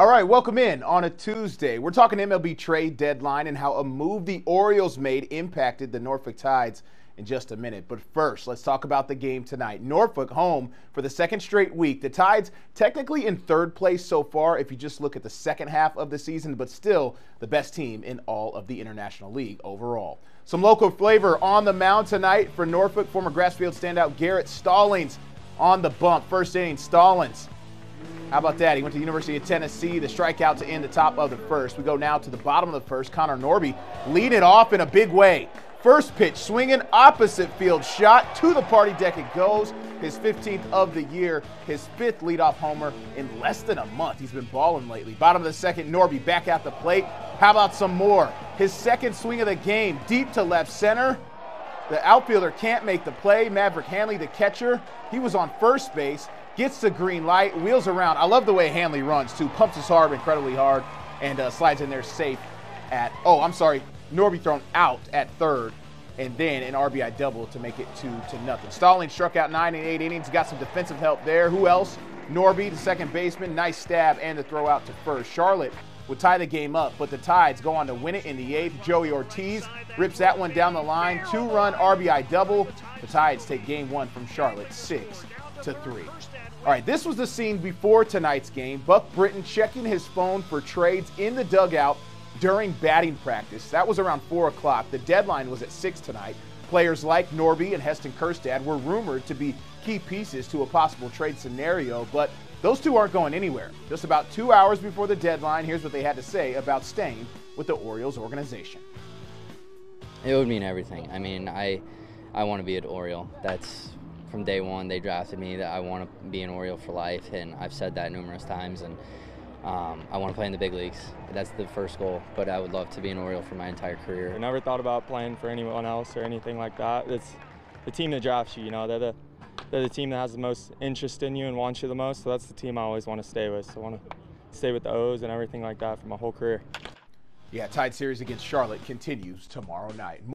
All right, welcome in on a Tuesday. We're talking MLB trade deadline and how a move the Orioles made impacted the Norfolk Tides in just a minute. But first, let's talk about the game tonight. Norfolk home for the second straight week. The Tides technically in third place so far if you just look at the second half of the season, but still the best team in all of the International League overall. Some local flavor on the mound tonight for Norfolk. Former Grassfield standout Garrett Stallings on the bump. First inning, Stallings how about that? He went to the University of Tennessee, the strikeout to end the top of the first. We go now to the bottom of the first. Connor Norby lead it off in a big way. First pitch, swinging opposite field shot to the party deck. It goes. His 15th of the year, his fifth leadoff homer in less than a month. He's been balling lately. Bottom of the second, Norby back at the plate. How about some more? His second swing of the game, deep to left center. The outfielder can't make the play. Maverick Handley, the catcher, he was on first base gets the green light, wheels around. I love the way Handley runs too. Pumps his hard, incredibly hard, and uh, slides in there safe at. Oh, I'm sorry, Norby thrown out at third, and then an RBI double to make it two to nothing. Stalling struck out nine and eight innings. Got some defensive help there. Who else? Norby, the second baseman, nice stab and the throw out to first. Charlotte would tie the game up, but the Tides go on to win it in the eighth. Joey Ortiz rips that one down the line. Two run RBI double. The Tides take game one from Charlotte, six to three. All right, this was the scene before tonight's game. Buck Britton checking his phone for trades in the dugout during batting practice. That was around 4 o'clock. The deadline was at 6 tonight. Players like Norby and Heston Kjerstad were rumored to be key pieces to a possible trade scenario, but those two aren't going anywhere. Just about two hours before the deadline, here's what they had to say about staying with the Orioles organization. It would mean everything. I mean, I, I want to be an Oriole. That's from day one they drafted me that I want to be an Oriole for life, and I've said that numerous times. And um, I want to play in the big leagues. That's the first goal, but I would love to be an Oriole for my entire career. I never thought about playing for anyone else or anything like that. It's the team that drafts you. You know, they're the they're the team that has the most interest in you and wants you the most. So that's the team I always want to stay with. So I want to stay with the O's and everything like that for my whole career. Yeah, tied series against Charlotte continues tomorrow night.